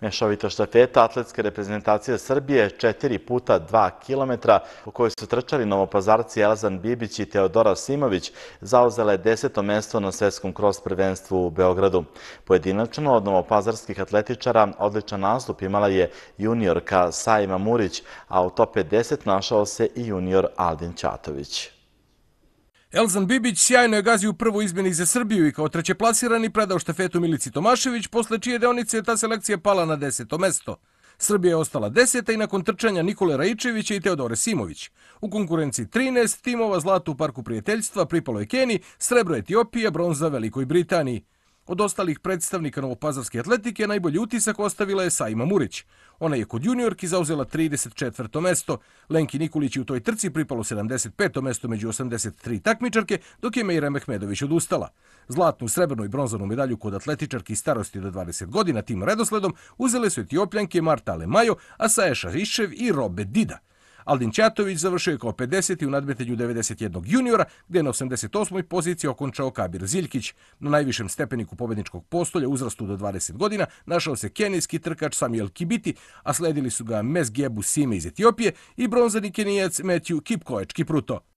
Mešovita štafeta atletske reprezentacije Srbije 4 puta 2 km u kojoj su trčali novopazarci Elazan Bibić i Teodora Simović zauzele deseto mesto na svetskom kros prvenstvu u Beogradu. Pojedinačno od novopazarskih atletičara odličan nastup imala je juniorka Sajma Murić, a u top 50 našao se i junior Aldin Ćatović. Elzan Bibić sjajno je gazio u prvu izmjeni za Srbiju i kao treće plasirani predao štafetu Milici Tomašević, posle čije deonice je ta selekcija pala na deseto mesto. Srbija je ostala deseta i nakon trčanja Nikole Rajičevića i Teodore Simović. U konkurenciji 13 timova zlatu u Parku prijateljstva pripalo je Keni, srebro Etiopija, bronza Velikoj Britaniji. Od ostalih predstavnika novopazarske atletike najbolji utisak ostavila je Saima Murić. Ona je kod juniorki zauzela 34. mesto. Lenki Nikolić je u toj trci pripalo 75. mesto među 83 takmičarke, dok je Mejra Mehmedović odustala. Zlatnu, srebrnu i bronzanu medalju kod atletičarki starosti do 20 godina tim redosledom uzele su etiopljanke Marta Alemajo, Asaja Rišev i Robe Dida. Aldin Ćatović završio je kao 50. u nadmetenju 91. juniora, gdje je na 88. poziciji okončao Kabir Ziljkić. Na najvišem stepeniku pobedničkog postolja uzrastu do 20 godina našao se kenijski trkač Samuel Kibiti, a sledili su ga Mes Gebu Sime iz Etiopije i bronzani kenijac Matthew Kipkoeć Kipruto.